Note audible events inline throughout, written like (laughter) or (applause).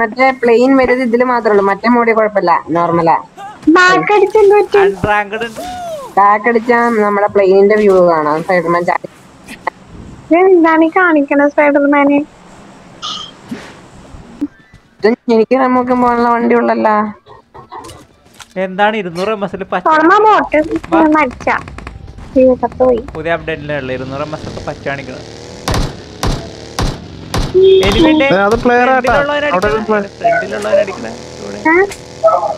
മറ്റേ പ്ലെയിൻ വരുന്നത് ഇതിൽ മാത്രമേ ഉള്ളൂ മറ്റേ മോടി കുഴപ്പമില്ല. നോർമലാ അടിച്ചാൽ നമ്മുടെ പ്ലെയിനിന്റെ വ്യൂ കാണാം. എന്താണ് ഈ കാണിക്കണ സ്പൈഡർമാനെ എനിക്ക് നമുക്ക് പോകാനുള്ള വണ്ടി ഉള്ളല്ലോ എന്താണ് ഇരുന്നൂറ് എം എസിൽ പുതിയ അപ്ഡേറ്റിലുള്ള ഇരുന്നൂറ് എം എസ് ഒക്കെ പച്ച കാണിക്കുന്നത് എനിമിന്റെ ഏ, അത് പ്ലെയർ ആട്ടാ. അവിടെ?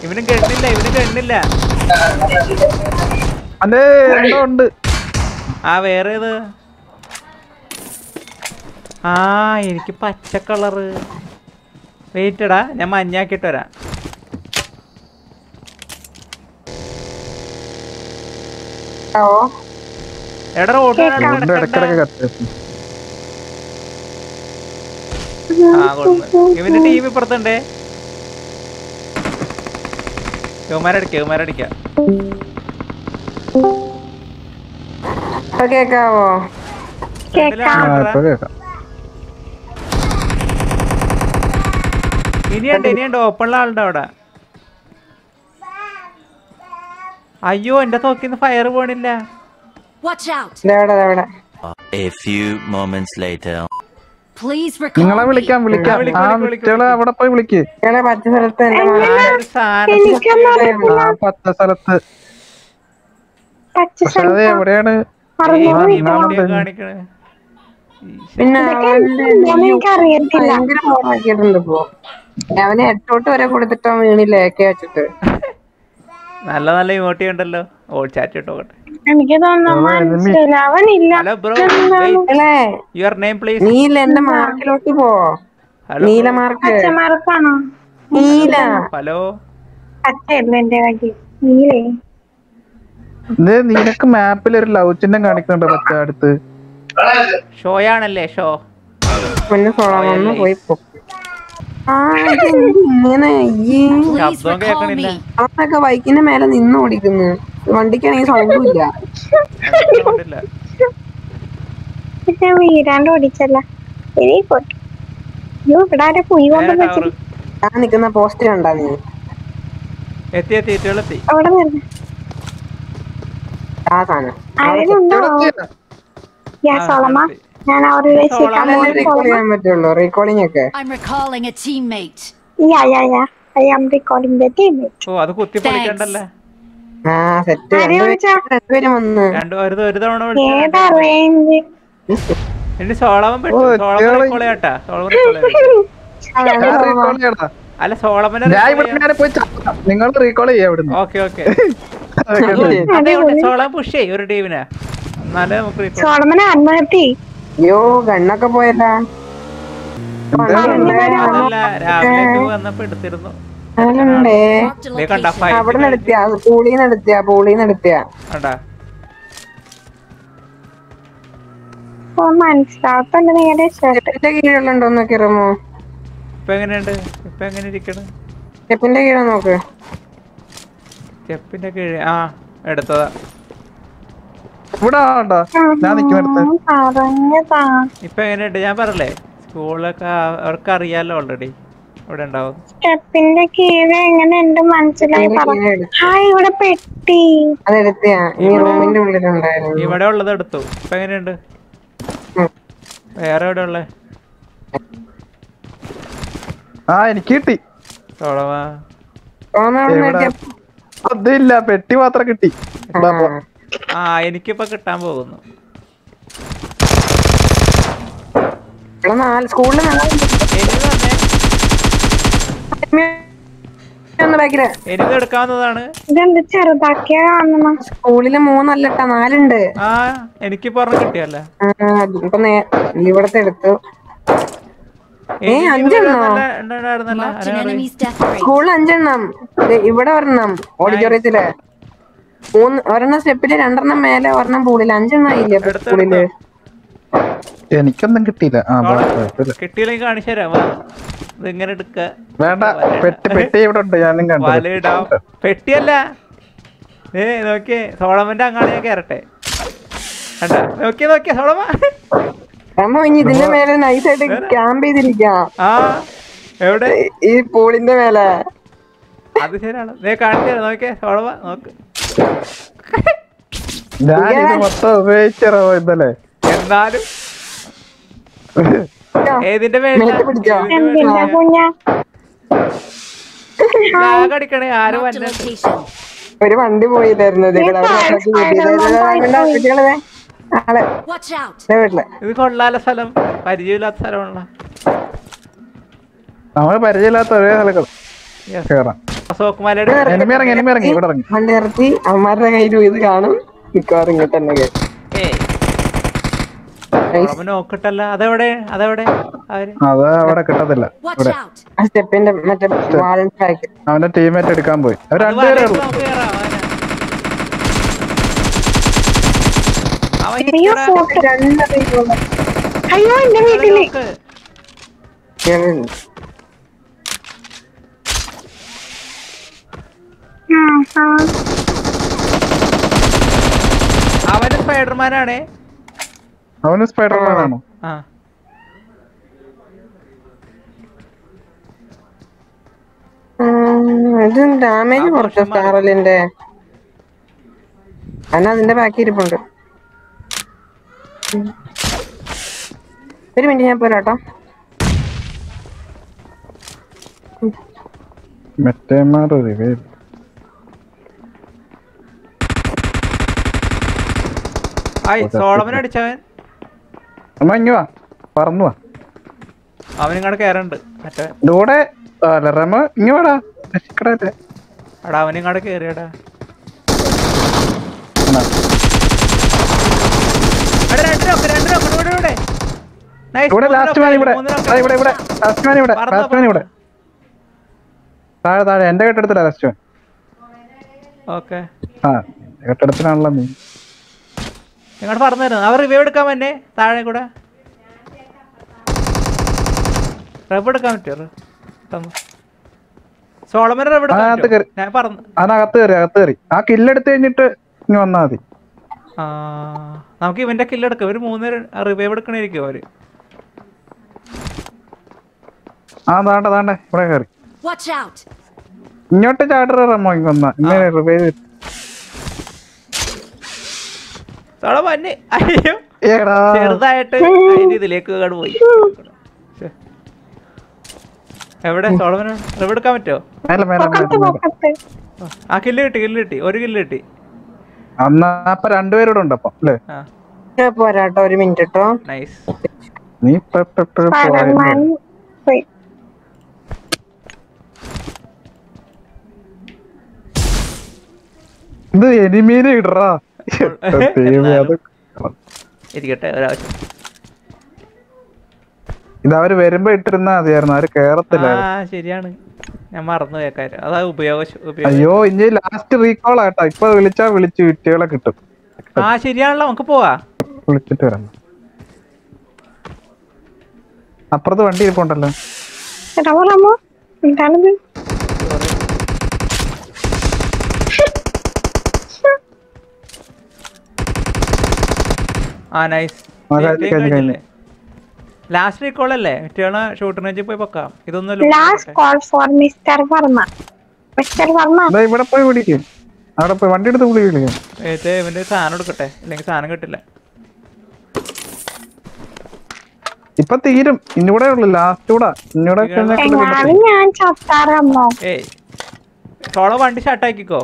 ഇവനും കെണ്ണില്ല ഇവനും കെണ്ണില്ല അല്ലേ എന്തോ ഉണ്ട്. ആ വേറെ ഏത് ആ എനിക്ക് പച്ച കളറ്. വെയിറ്റടാ ഞാൻ മഞ്ഞാക്കിട്ട് വരാം. ഓ എടാ റോഡ് ഉണ്ട് ഇടക്കിടക്ക് കത്ത്. ആ കൊടുന്നു ഇവന്റെ ടീം ഇപ്പുറത്തുണ്ടേ. യുവമാരടിക്ക ഇപ്പൊ കേക്കാവോ? ഇനിയുണ്ട് ഇനിയുണ്ട്. ഓപ്പണിലെ ആളുണ്ട് അവിടെ. അയ്യോ എന്റെ തോക്കിന്ന് ഫയർ പോണില്ല Watch out! There, there, there. A few moments later. നിങ്ങളെ. വിളിക്കാം വിളിക്കാം. ആ വിളിച്ചോളെ അവിടെ പോയി വിളിക്ക്. പച്ച സ്ഥലത്ത് പച്ച പക്ഷെ അത് എവിടെയാണ്? പിന്നെ ഭയങ്കര ഇപ്പൊ. എട്ടോട്ട് വരെ കൊടുത്തിട്ട് അവൻ വീണില്ല വെച്ചിട്ട്. (laughs) നല്ല നല്ല ഇമോട്ടി ഉണ്ടല്ലോ. ഓൾ ചാറ്റ് ഇട്ടോട്ടെ എനിക്ക് തോന്നുന്നു യുവർ നെയിം പ്ലീസ് നീല എന്റെ മാർക്കിലോട്ട് പോ. നീല മാർക്ക്. പച്ചമാർക്കാണോ? നീല. ഹലോ. പച്ചയല്ല എന്റെ കാര്യം നീലേ. ഇത് നിനക്ക് മാപ്പിൽ ഒരു ലവ് ചിഹ്നം കാണിക്കുന്നുണ്ട് പച്ച അടുത്ത്? ഷോയാണല്ലേ ഷോ? പിന്നെ സോളമൊന്ന് പോയി പോ. ഇങ്ങനെ. ബൈക്കിന്റെ മേലെ നിന്ന് ഓടിക്കുന്നു. വണ്ടിക്കാണെങ്കിൽ സൗണ്ടും ഇല്ല പക്ഷെ വീരാണ്ട് ഓടിച്ചല്ല. അയ്യോ ഇവിടെ ആരെ കൊണ്ട് വെച്ചിട്ട് ടവറ്. ഞാൻ നിക്കുന്ന പോസ്റ്റ് കണ്ടാ നീ എത്തി അവിടെ നിന്ന് ആ സാധനം. ആരെയുണ്ടോ യാ ആ, സോളമ. ഞാൻ ചെയ്യാൻ പറ്റുള്ളൂ. റീകോളിംഗ് ഒക്കെ. Yeah yeah yeah. I am the teammate ഓ അത് കുത്തി പൊളിക്കണ്ടല്ലേ സോളമൻ പെട്ടു. സോളമൻ. കൊളയാട്ടാ സോളമൻ അല്ല സോളമനെ ഞാൻ ഇവിടെ പോയി ചാടാം. നിങ്ങൾ റീകോൾ ചെയ്യാം ഓക്കെ ഓക്കെ. സോളം സോളമൻ പുഷ് ചെയ്യും ഒരു ടീമിനെ. എന്നാലേ നമുക്ക് ആത്മഹത്യ അയ്യോ ഗണ്ണൊക്കെ പോയല്ല രാവിലെ വന്നപ്പോ എടുത്തിരുന്നു. അവിടെ നടത്തിയ നടത്തിയ നടത്തിയ. നിങ്ങളുടെ കീഴിലുണ്ടോ നോക്കി റമോ? ഇപ്പൊ എങ്ങനെയുണ്ട്? ഇപ്പൊ എങ്ങനെ ഇരിക്കണ്? സ്റ്റെപ്പിന്റെ കീഴെ നോക്ക്. സ്റ്റെപ്പിന്റെ കീഴ് ആ എടുത്തതാ. ഇവിടെ ആണ്ടാ ഞാൻ നിക്കുന്നിടത്ത് പറഞ്ഞതാ. ഇപ്പൊ എങ്ങനെയുണ്ട്? ഞാൻ പറഞ്ഞല്ലേ സ്കൂളൊക്കെ അവർക്ക് അറിയാലോ ഓൾറെഡി ഇവിടെ ഉണ്ടാവും. സ്റ്റെപ്പിന്റെ കീഴ് എങ്ങനെ എന്റെ മനസ്സിലായി ഹായ് ഇവിടെ പെട്ടി. അതെടുത്തയാ ഈ റൂമിന്റെ ഉള്ളിലുണ്ടായിരുന്നു. ഇവിടെ ഉള്ളത് എടുത്തു. ഇപ്പൊ എങ്ങനെയുണ്ട്. വേറെ എവിടെ ഉള്ളേ? ആ എനിക്ക് കിട്ടി. അതില്ല പെട്ടി മാത്രം കിട്ടി. ആ. എനിക്കിപ്പോ കിട്ടാൻ പോകുന്നു. സ്കൂളിൽ എനിക്ക് തന്നെ ഒന്ന് ബാക്കിൽ എനിക്ക് എടുക്കാവുന്നതാണ് ഇതെന്ത് ചെറുതാക്കിയ കാണണം സ്കൂളിൽ മൂന്നല്ലട്ടാ നാലുണ്ട്. എനിക്ക് പറഞ്ഞു കിട്ടിയല്ലേ? ഇവിടത്തെ എടുത്തു. എനിക്ക് അഞ്ചെണ്ണം. സ്കൂളിൽ അഞ്ചെണ്ണം. ദേ ഇവിടെ ഒരെണ്ണം. ഓഡിറ്റോറിയത്തിൽ. മൂന്ന് ഒരെണ്ണം സ്റ്റെപ്പിൽ രണ്ടെണ്ണം മേലെ ഒരെണ്ണം പൂളിൽ അഞ്ചെണ്ണം ആയില്ലേ സ്കൂളിൽ? എനിക്കൊന്നും കിട്ടിയില്ല. കിട്ടിയില്ലെങ്കിൽ കാണിച്ചു തരാം ഇങ്ങനെ എടുക്ക. വേണ്ട പെട്ടി പെട്ടി ഇവിടെ ഉണ്ട് ഞാനും കണ്ടു. വലയിടാം. പെട്ടിയല്ല. ഏ നോക്കിയേ സോളമന്റെ അങ്ങാണ് ഞാൻ കയറട്ടെ കണ്ട? നോക്കിയേ നോക്കിയേ സോളമ. ഇതിന്റെ മേലെ നൈസായിട്ട് ക്യാമ്പ് ചെയ്തിരിക്കാം. ആ എവിടെ? ഈ പൂളിന്റെ മേലെ. അത് ശരിയാണ്. നീ കാണിച്ചു തരാം. നോക്കിയേ സോളമ നോക്ക്. ഞാൻ ഇത് മൊത്തം ഉപയോഗിച്ചറോ ഇന്നലെ. എന്നാലും. (laughs) ഏതിന്റെ മേലെ ആര്. ഒരു വണ്ടി വീട്ടിൽ. ഇത് കൊള്ളാല സ്ഥലം. പരിചയമില്ലാത്ത സ്ഥലമാണല്ലോ. നമ്മൾ പരിചയമില്ലാത്ത ഒരേ സ്ഥലം. കേറാം. അശോക് എനിമി ഇറങ്ങി എനിമി ഇറങ്ങി. ഇവിടെ ഇറങ്ങി. വണ്ടി ഇറക്കി അമ്മമാരുടെ കയ്യിൽ ഇത് കാണും. മിക്കവാറും ഇങ്ങോട്ട് തന്നെ കേറും. Nice. നോക്കട്ടല്ല അതെവിടെ? അതെവിടെ? അവർ അത് അവിടെ കിട്ടത്തില്ല. സ്റ്റെപ്പിന്റെ മറ്റേ അവന്റെ ടീമേറ്റ് എടുക്കാൻ പോയി. രണ്ടുപേരേ ഉള്ളൂ. അയ്യോ എന്റെ വീട്ടിൽ. അവന് സ്പൈഡർമാനാണേ. അവന് സ്പൈഡർമാൻ ആണോ? ആ. ഇത് ഡാമേജ് കുറച്ചു. സ്റ്റാറലിന്റെ അന്ന അതിന്റെ ബാക്കി ഇരിപ്പുണ്ട്. ഒരു മിനിറ്റ് ഞാൻ പോരാട്ടോ. മെറ്റേമാർ റിവൈവ് ആയി സോളമൻ അടിച്ചവൻ. അമ്മ ഇങ്ങ് വാ. പറന്നു വാ. കയറുന്നുണ്ട് മറ്റേ ഇതൂടെ അല്ല റമ ഇങ്ങ് വാടാ. രക്ഷിക്കടല്ലേ എടാ കയറിയടാ ഇവിടെ, ലാസ്റ്റ് മാൻ ഇവിടെ ഇവിടെ. ഇവിടെ ലാസ്റ്റ് മാൻ ഇവിടെ ലാസ്റ്റ് മാൻ ഇവിടെ. താഴെ താഴെ. എന്റെ കെട്ടിടത്തിലാ ലാസ്റ്റ് മാൻ ഓക്കെ ആ കെട്ടിടത്തിലാണല്ലോ നീ. ഇങ്ങോട്ട് പറഞ്ഞു തരുന്നത് അവർ റിവ്യൂ എടുക്കാൻ പറ്റേ താഴെ കൂടെ? റബ് എടുക്കാൻ പറ്റുമോ സോളമൻ റബ് എടുക്കാൻ ആ, അത് കേറി. ഞാൻ പറഞ്ഞു. അതിനകത്ത് കയറി അകത്ത് കയറി. ആ കില്ലെടുത്ത് കഴിഞ്ഞിട്ട് ഇനി വന്നാൽ മതി. ആ നമുക്ക് ഇവന്റെ കില്ല് എടുക്കാം. ഒരു മൂന്ന് റിവൈവ് എടുക്കണായിരിക്കും അവർ. ആ താണ്ട താണ്ട ഇവിടെ കയറി. Watch out! ഇങ്ങോട്ട് ചാടറ റമ്മോ വന്നാ. ഇങ്ങനെ റിവൈവ് അയ്യോ ഏടാ. ചെറുതായിട്ട് അതിന്റെ ഇതിലേക്ക് കടു പോയി. എവിടെ സോളമൻ? റിവ് എടുക്കാൻ പറ്റുമോ ആ കില്ല് കിട്ടി കില്ല് കിട്ടി. ഒരു കില്ല് കിട്ടി. അന്നാ അപ്പൊ രണ്ടുപേരോടെ ഉണ്ട് അപ്പൊ അല്ലേ? പോരാട്ടോ ഒരു മിനിറ്റ് കേട്ടോ നൈസ് നീ ഇത് എനിമീനെ ഇടറാ. ഇരിക്കട്ടെ ഒരാവശ്യം. ഇത് അവർ വരുമ്പോ ഇട്ടിരുന്ന മതിയായിരുന്നു അവർ കേറത്തില്ല. ആ ശരിയാണ്. ഞാൻ മറന്നു കേക്കാര് അതാ ഉപയോഗ ഉപയോഗം അയ്യോ ഇനി ലാസ്റ്റ് റീകോൾ ആട്ടോ. ഇപ്പൊ വിളിച്ചാ വിളിച്ച് വിറ്റുകളെ കിട്ടും. ആ ശരിയാണല്ലോ നമുക്ക് പോവാ. വിളിച്ചിട്ട് വരാം അപ്പുറത്ത് വണ്ടി ഇരിപ്പുണ്ടല്ലോ റമോ റമോ എന്താണിത് ആ നൈസ്. ലാസ്റ്റ് റീകോൾ അല്ലേ? മറ്റേണ ഷൂട്ടർ റേഞ്ചിൽ പോയി പൊക്കാം ഇതൊന്നും last call for mister Varma. Mister Varma. ദേ ഇവിടെ പോയി വിളിക്കും അവിടെ പോയി വണ്ടി എടുത്ത് വിളി വിളിക്കാം ഏറ്റവും ഇവന്റെ സാധനം എടുക്കട്ടെ. ഇല്ലെങ്കിൽ സാധനം കിട്ടില്ല. ഇപ്പൊ തീരും. ഇന്നിവിടെ ഉള്ളു. ലാസ്റ്റ് കൂടെ. ഇന്നിവിടെ ഞാൻ ചത്താറമ്മോ ഏയ്. സോളോ വണ്ടി സ്റ്റാർട്ടാക്കിക്കോ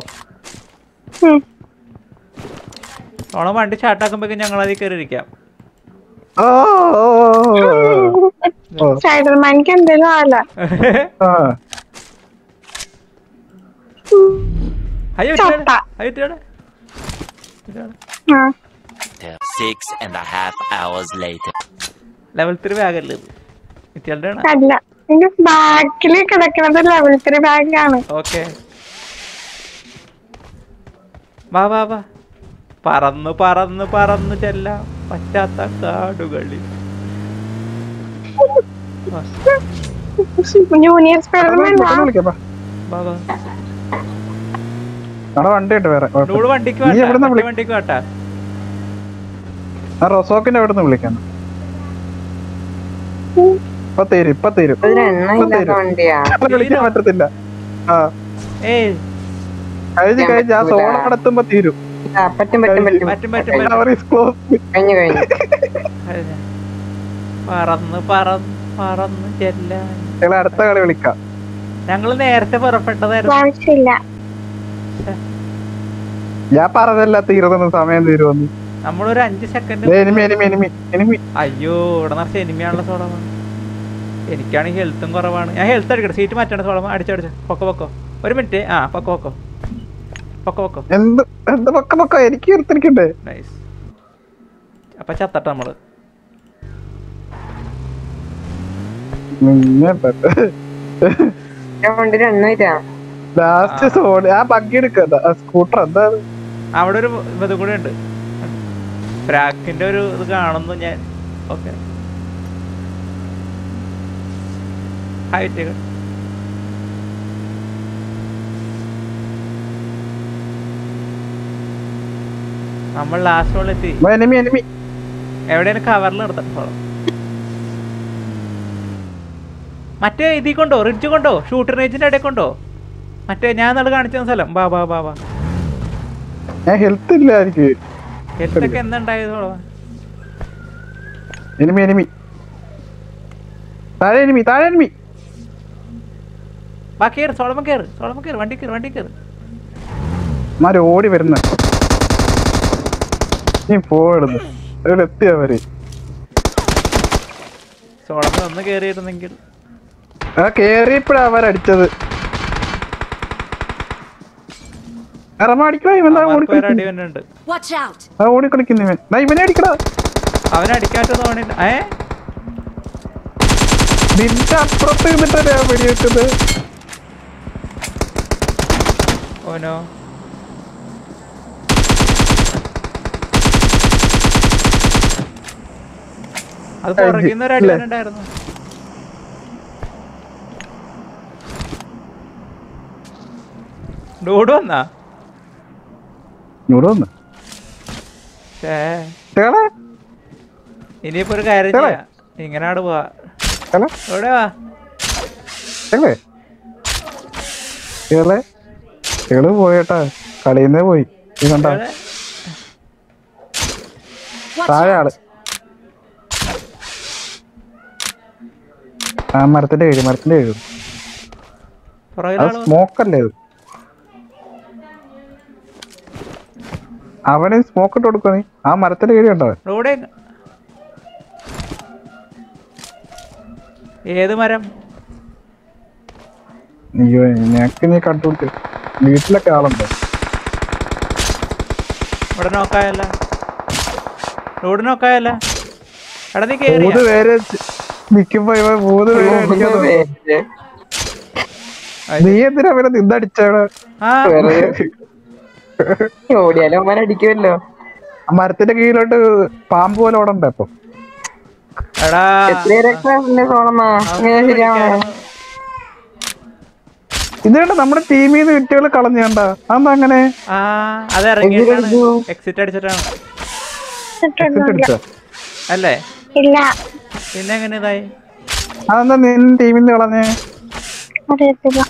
സോളോ വണ്ടി സ്റ്റാർട്ടാക്കുമ്പോഴേക്കും ഞങ്ങൾ അതിൽ കയറിയിരിക്കാം. സ്പൈഡർമാനിക്ക് എന്തേലും ലെവൽ ത്രീ ബാഗല്ലേ അല്ല? ബാക്കിൽ കിടക്കുന്നത് ലെവൽ ത്രീ ബാഗാണ് ഓക്കെ വാ വാ വാ. പറന്ന് പറന്ന് പറന്ന് ചെല്ലാം പറ്റാത്ത കാടുകളിൽ. റൊസോക്കിന്റെ അവിടെ നിന്ന് വിളിക്കാം ഇപ്പൊ തീരും ഇപ്പൊ തീരും. ഇതൊരു എണ്ണ ഇല്ലാത്ത വണ്ടിയാ. വിളിക്കാൻ പറ്റത്തില്ല. ആ. ഏയ്. കഴിഞ്ഞ് കഴിഞ്ഞ് ആ സോണ നടത്തുമ്പോ തീരും. പറ്റും പറ്റും പറ്റും. കഴിഞ്ഞു കഴിഞ്ഞു. പറന്ന് പറന്ന് പറന്ന് ചെല്ലാൻ. അടുത്ത കളി വിളിക്കാം. ഞങ്ങൾ നേരത്തെ പുറപ്പെട്ടതായിരുന്നു. ഞാൻ പറഞ്ഞല്ല തീരുന്ന സമയം തീരുമെന്ന്. നമ്മളൊരു അഞ്ച് സെക്കൻഡ് അയ്യോ ഇവിടെ നിറച്ച് എനിമിയാണല്ലോ സോളമ. എനിക്കാണെങ്കിൽ ഹെൽത്തും കുറവാണ്. ഞാൻ ഹെൽത്ത് അടിക്കട്ടെ സീറ്റ് മാറ്റണം സോളമ. അടിച്ചടിച്ച് പൊക്കോ പൊക്കോ. ഒരു മിനിറ്റ് ആ പൊക്കോ പൊക്കോ. എന്ത് എന്ത് പക്ക പക്ക? എനിക്ക് എടുത്തിരിക്കണ്ടേ നൈസ് അപ്പൊ ചത്തട്ട നമ്മൾ. ലാസ്റ്റ് സോണി ആ. ബഗ്ഗി സ്കൂട്ടർ എന്താ? അവിടെ ഒരു ഇത് കൂടെ ഉണ്ട്. ബ്രാക്കിന്റെ ഒരു ഇത് കാണുന്നു ഞാൻ. ഓക്കെ ഹൈറ്റ് നമ്മൾ ലാസ്റ്റ് ഹോളിൽ എത്തി. എനിമി എനിമി എവിടെയാണ് കവറിൽ നിർത്തണം മറ്റേ ഇതിൽ കൊണ്ടോ? റിഡ്ജ് കൊണ്ടോ? ഷൂട്ടർ റേഞ്ചിന്റെ ഇടയിൽ കൊണ്ടോ? മറ്റേ ഞാൻ നാളെ കാണിച്ച സ്ഥലം. ബാ ബാ ബാ ബാ ഹെൽത്ത് ഇല്ല എനിക്ക്. ഹെൽത്തൊക്കെ എന്തുണ്ടായത് സോളമൻ? എനിമി എനിമി താഴെ എനിമി താഴെ എനിമി വാ കേറ് സോളമ കേറ് സോളമ കേറ് വണ്ടി കേറ് വണ്ടി കേറ്. ഓടി വരുന്ന. നീ പോടുന്നു സോളമൻ ഒന്ന് കേറിയിരുന്നെങ്കിൽ? ആ കേറിയപ്പോഴാ അവരടിച്ചത് ഓടിക്കളിക്കുന്നു. ഇവൻ. ഇവനെ അടിക്കടാ. അവനടിക്കാത്ത തോന്നിട്ട് ഏ? നിന്റെ അപ്പുറത്ത് വെടിവെച്ചത് ഓനോ അത് പുറകിൽ നിന്ന് ഒരു അടി ഇല്ലേ? വന്നിട്ടുണ്ടായിരുന്നു ഡൂഡ് വന്നാ? ഇവിടെ വന്ന്. ഇനിയിപ്പോ ഒരു കാര്യം. ചെയ്യാം. ഇങ്ങനാട് പോവാ. വാ? പോയേട്ടാ. കളിയുന്നേ പോയി. കണ്ട? താഴെ ആൾ. ആ മരത്തിന്റെ കഴിയും മരത്തിന്റെ കഴിയും അത് ആൾ സ്മോക്ക് അല്ലേ അത്? അവന് സ്മോക്ക് ഇട്ട് കൊടുക്കുക നീ. ആ മരത്തിന്റെ കീഴ് ഉണ്ടോ ഏത് മരം? അയ്യോ ഞക്ക് നീ കണ്ടുപിടിച്ച് വീട്ടിലൊക്കെ ആളുണ്ടോ. ഇവിടെ നോക്കായല്ല. റോഡ് നോക്കായല്ല. എടാ നീ കേറി നിക്കുമ്പോ ഇവ മൂന്ന് പേര്. നീ എന്തിനാ അവനെ ഓടിയാലും മരത്തിന്റെ കീഴിലോട്ട് പാമ്പ് പോലെ ഓടണ്ട കണ്ട നമ്മുടെ ടീമിൽ നിന്ന് വിറ്റുകൾ കളഞ്ഞു കണ്ട. അതെന്താ അങ്ങനെ? ആ അത് ഇറങ്ങിയിട്ടാണ് എക്സിറ്റ് അടിച്ചിട്ടാണ്? അല്ലേ? ഇല്ല. പിന്നെ എങ്ങനെ ഇതായി അതെന്താ നിൻ ടീമിൽ നിന്ന് കളഞ്ഞേ? അറിയത്തില്ല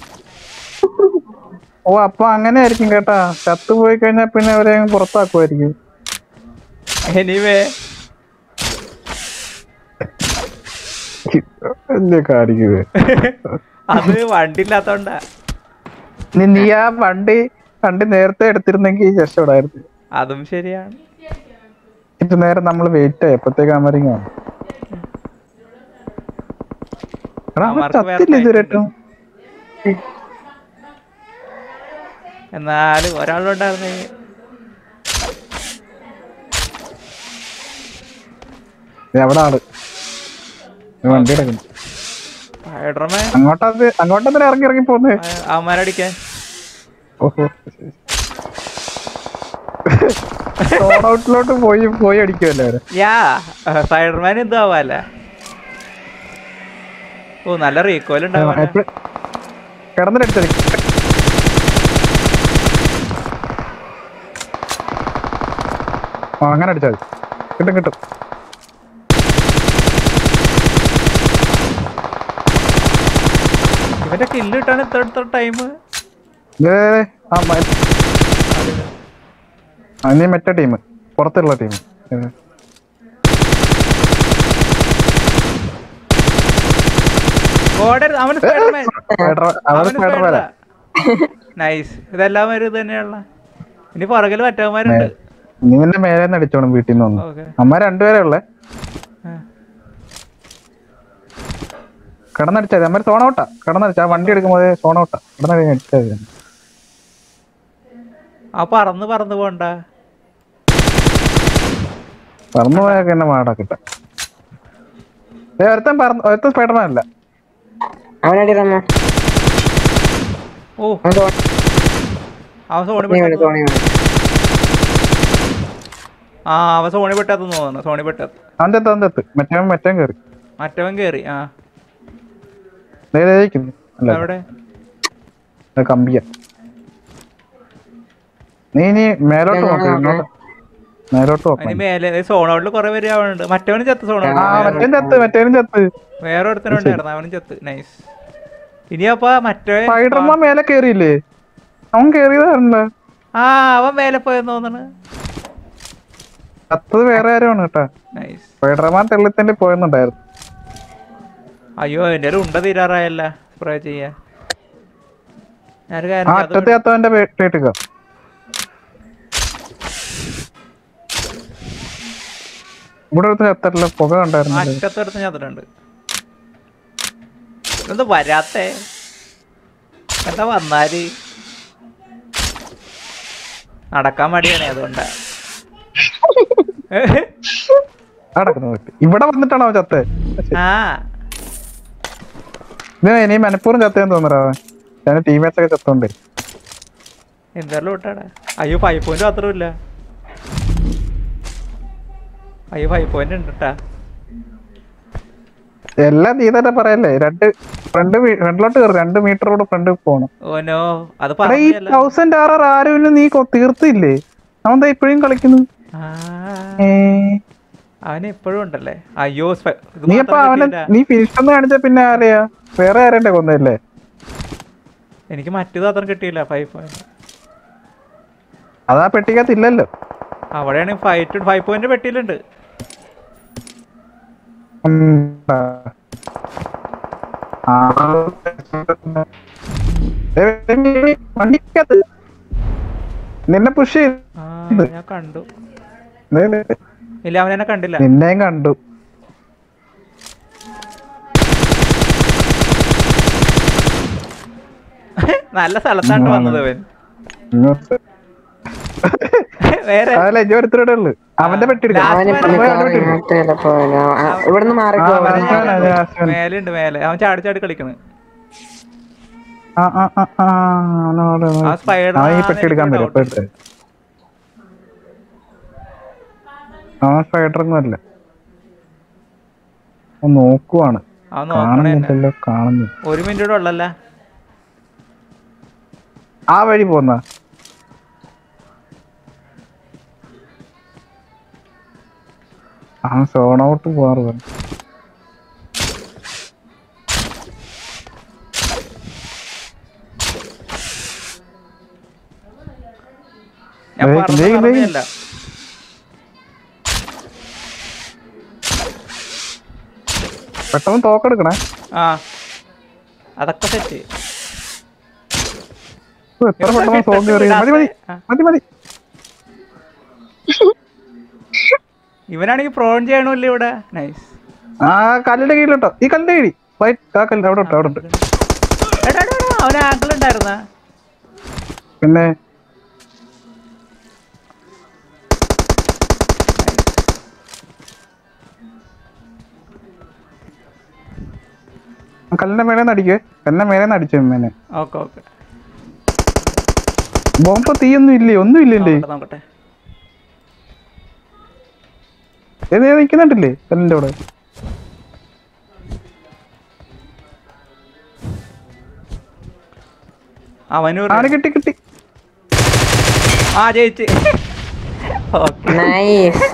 ഓ അപ്പൊ അങ്ങനെ ആയിരിക്കും കേട്ടാ. ചത്തു പോയി കഴിഞ്ഞാൽ പിന്നെ അവരെ അങ്ങ് പുറത്താക്കുമായിരിക്കും എനിവേ അത് വണ്ടി ഇല്ലാത്തോണ്ടാ നീ ആ വണ്ടി വണ്ടി നേരത്തെ എടുത്തിരുന്നെങ്കിൽ രക്ഷപ്പെടായിരുന്നു അതും ശരിയാണ്. ഇത് നേരം നമ്മൾ വെയിറ്റ് ആയി. എപ്പോഴത്തേക്ക് അമരിങ്ങ അവന്മാർക്ക് വേറെ ചത്തില്ല ഇതുവരെട്ടും എന്നാലും ഒരാളുണ്ടായിരുന്നെ വണ്ടി കിടക്കുന്നു ഇറങ്ങി ഇറങ്ങി പോന്നേ. അവന്മാരടിക്കാൻ. ഓഹോ. ഔട്ടിലോട്ട് പോയി പോയി അടിക്കുമല്ലോ യാ സ്പൈഡർമാൻ എന്താവാല്ല ഓ നല്ല റീകോയിൽ ഉണ്ടാവും കിടന്നിട്ടടി ആ അങ്ങനെ അടിച്ചാൽ കിട്ടും കിട്ടും. ഇവന്റെ കില്ല് കിട്ടാൻ എത്ര എത്ര ടൈം നീ മറ്റേ ടീം പുറത്തുള്ള ടീം ഓടരുത്. അവന് സ്പൈഡർമാൻ അവന് സ്പൈഡർ നൈസ് ഇതെല്ലാം ഒരു തന്നെയുള്ള ഇനി പുറകിൽ മറ്റവന്മാരുണ്ട്. നീ നിന്റെ മേലെ അടിച്ചോണം വീട്ടിൽ നിന്ന് വന്ന്. അമ്മ രണ്ടുപേരെ ഉള്ളേ. കിടന്നടിച്ചാൽ അമ്മ സോണ ഔട്ടാ. കിടന്നടിച്ചാ. വണ്ടി എടുക്കുമ്പോൾ സോണ ഔട്ടാ. കിടന്നടി അടിച്ചാൽ. ആ പറന്ന് പറന്ന് പോണ്ട. പറന്നു പോയാൽ എന്നെ മാടാ കിട്ടാം ഒരുത്തൻ പറന്ന് ഒരുത്തൻ സ്പൈഡർമാൻ അല്ല. അവനടി റമ്മ. ഓ. ആ സോണി തോന്നുന്നു. സോണി മറ്റവൻ കേറി. ആ. നേരെയിരിക്കുന്നു എവിടെ? കമ്പിയ. നീ ഇനി മേലോട്ട് നോക്ക് മേലോട്ട് കുറെ പേര് ആവുന്നുണ്ട് മറ്റവനും ചത്ത് ചത്ത് വേറെ ഒരുത്തനുണ്ടായിരുന്നു അവനും ചത്ത്. നൈസ്. ഇനി അപ്പൊ മറ്റേ സ്പൈഡർമാൻ മേലെ കേറിയില്ലേ? അവൻ കേറിയതാണല്ലോ ആ അവൻ മേലെ പോയെന്ന് തോന്നണ് ചത്തത് വേറെ ആരുമാണ് കേട്ടാ. നൈസ്. സ്പൈഡർമാൻ തെള്ളത്തിന്റെ പോയെന്നുണ്ടായിരുന്നു. അയ്യോ എന്റെ ഉണ്ട തീരാറായല്ല. സ്പ്രേ ചെയ്യാൻ അറ്റത്തെ ഇവിടെ അടുത്ത് ചത്തല്ല പുക കണ്ടായിരുന്നു? അറ്റത്തെടുത്ത് ചത്തിട്ടുണ്ട് എന്താ വരാത്തേ? എന്താ വന്നാൽ? നടക്കാൻ മടിയാണ് അതുകൊണ്ടാ. ഇവിടെ വന്നിട്ടാണോ ചത്ത്? ഇനി മനഃപൂർവം ചത്തേന്ന് തോന്നുന്നു ഞാൻ ടീമേറ്റ്സ് ഒക്കെ ചത്തോണ്ടേ എന്തായാലും അയ്യോ ഫൈവ് പോയിന്റ് മാത്രമില്ല അയ്യോ ഫൈവ് പോയിന്റ് ഉണ്ട് എല്ലാം നീ തന്നെ പറയല്ലേ? രണ്ട് ഫ്രണ്ട് ഫ്രണ്ടിലോട്ട് കയറി. രണ്ട് മീറ്ററോട് ഫ്രണ്ട് പോണം. ഓനോ അത് ഈ തൗസൻഡ് ആർ ആരും നീ തീർത്തില്ലേ? അവൻ ഇപ്പോഴും കളിക്കുന്നു അവന് എപ്പോഴും ഉണ്ടല്ലേ? അയ്യോ നീ അപ്പൊ അവനെ നീ ഫിനിഷ് എന്ന് കാണിച്ച പിന്നെ ആരെയാ? വേറെ ആരണ്ടേ കൊന്നല്ലേ എനിക്ക് മറ്റേത് അത്ര കിട്ടിയില്ല ഫൈവ് പോയിന്റ് അതാ പെട്ടിക്കകത്ത് ഇല്ലല്ലോ. അവിടെയാണ് ഫൈവ് ഫൈവ് പോയിന്റ് പെട്ടിയിലുണ്ട്. നിന്നെ പുഷ് ഞാൻ കണ്ടു. ചെയ്ത് ഇല്ല അവൻ എന്നെ കണ്ടില്ല. നിന്നെയും കണ്ടു. (laughs) നല്ല സ്ഥലത്താണ് വന്നത് അവൻ ഇങ്ങോട്ട്. വേറെ അതല്ല ഇജ്ജ് ഒരുത്തരുടെ ഉള്ളു (laughs) അവന്റെ മേലുണ്ട്. മേലെ അവൻ ചാടി ചാടി ആ, സ്പൈഡർ അവൻ സ്പൈഡറൊന്നും അല്ല. നോക്കുവാണ്. കാണുന്നില്ലല്ലോ കാണുന്നു ഒരു മിനിറ്റ് ഉള്ളല്ല? ആ വഴി പോന്ന. അവൻ സോൺ ഔട്ട് പോവാറ് പെട്ടെന്ന് തോക്കെടുക്കണേ ആ അതൊക്കെ സെറ്റ് എത്ര പെട്ടെന്ന് തോന്നി മതി മതി. മതി മതി. ഇവനാണെങ്കിൽ പ്രോൺ ചെയ്യണമല്ലോ ഇവിടെ? നൈസ് ആ കല്ലിന്റെ കീഴിലോട്ടോ. ഈ കല്ലിന്റെ കീഴി വൈറ്റ് ആ കല്ല് അവിടെ ഉണ്ട് അവിടെ ഉണ്ട്. അവന് ആങ്കിൾ ഉണ്ടായിരുന്ന? പിന്നെ? കല്ലിന്റെ മേലെ അടിക്കേ. കല്ലിന്റെ മേലെ അടിച്ചു മേനെ ഓക്കെ ഓക്കെ ബോംബ് തീയൊന്നും ഇല്ലേ? ഒന്നും ഇല്ലല്ലേ? നോക്കട്ടെ. ഏത് നിൽക്കുന്നുണ്ടല്ലേ? അവിടെ. അവനൂർ കിട്ടി കിട്ടി. ആ ജയിച്ച്. (laughs) Okay nice